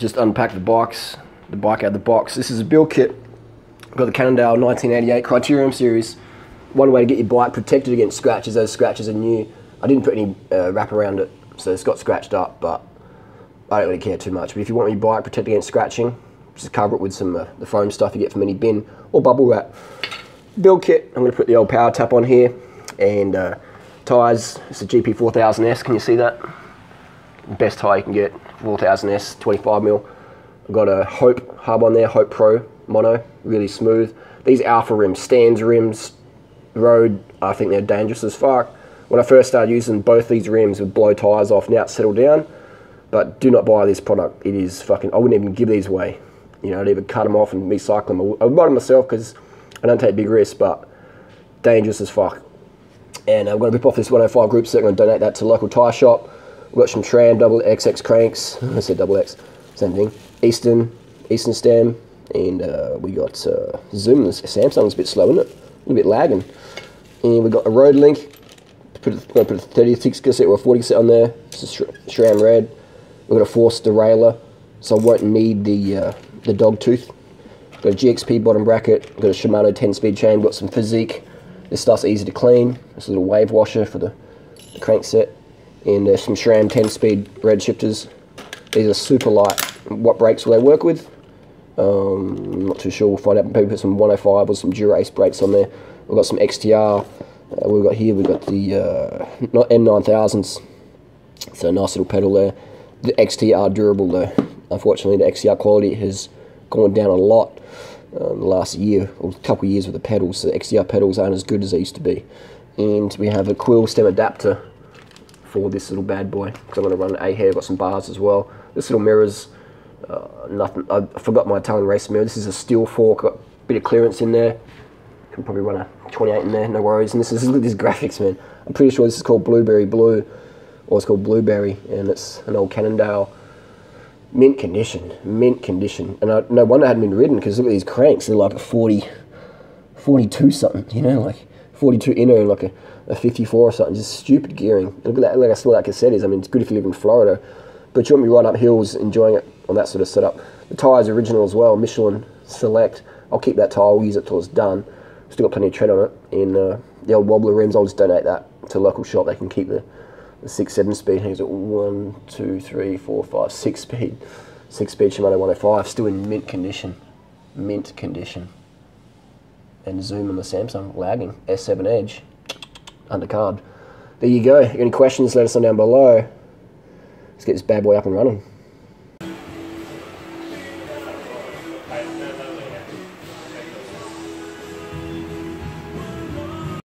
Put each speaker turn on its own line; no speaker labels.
just unpack the box, the bike out of the box. This is a build kit. Got the Cannondale 1988 Criterium series. One way to get your bike protected against scratches. Those scratches are new. I didn't put any uh, wrap around it, so it's got scratched up, but I don't really care too much. But if you want your bike protected against scratching, just cover it with some uh, the foam stuff you get from any bin or bubble wrap. Build kit. I'm going to put the old power tap on here and uh, tyres. It's a GP4000S. Can you see that? Best tyre you can get. 4000S, 25 mil. I've got a Hope hub on there, Hope Pro mono, really smooth. These Alpha rims, Stan's rims, road, I think they're dangerous as fuck. When I first started using both these rims would blow tyres off, now it's settled down. But do not buy this product. It is fucking, I wouldn't even give these away. You know, I'd even cut them off and recycle them. I would buy them myself because I don't take big risks, but dangerous as fuck. And I'm going to rip off this 105 group set. I'm going to donate that to local tyre shop. We've got some SRAM double XX cranks. I said double X, same thing. Easton, Easton stem, and uh, we got uh, Zoom. Samsung's a bit slow, isn't it? A little bit lagging. And we got a Road Link. Put a, put a 36 cassette or a 40 cassette on there. It's a SRAM Red. We've got a Force derailleur, so I won't need the uh, the dog tooth. Got a GXP bottom bracket. Got a Shimano 10-speed chain. Got some Fizik. This stuff's easy to clean. A little wave washer for the, the crank set. And uh, some SRAM 10-speed red shifters. These are super light. What brakes will they work with? Um, not too sure. We'll find out. Maybe put some 105 or some Dura-Ace brakes on there. We've got some XTR. Uh, we've got here. We've got the uh, M9000s. So a nice little pedal there. The XTR durable though. Unfortunately, the XTR quality has gone down a lot um, the last year or couple of years with the pedals. So The XTR pedals aren't as good as they used to be. And we have a quill stem adapter for this little bad boy because I'm going to run a hair. Got some bars as well. This little mirrors, uh, nothing. I forgot my Italian race mirror. This is a steel fork. Got a bit of clearance in there. Can probably run a 28 in there, no worries. And this is look at these graphics, man. I'm pretty sure this is called Blueberry Blue, or it's called Blueberry, and it's an old Cannondale mint condition, mint condition. And I, no wonder I hadn't been ridden because look at these cranks. They're like a 40, 42 something, you know, like 42 inner and like a, a 54 or something. Just stupid gearing. Look at that, like I saw that cassette is. I mean, it's good if you live in Florida, but you want me right up hills enjoying it on that sort of setup. The tyre's original as well, Michelin Select. I'll keep that tire, I'll use it till it's done. Still got plenty of tread on it. In uh, the old Wolber rims, I'll just donate that to a local shop. They can keep the the six seven speed. He's at one, two, three, four, five, six speed, six speed Shimano 105, still in mint condition, mint condition and zoom on the Samsung lagging S7 Edge undercard. There you go. Any questions, let us know down below. Let's get this bad boy up and running.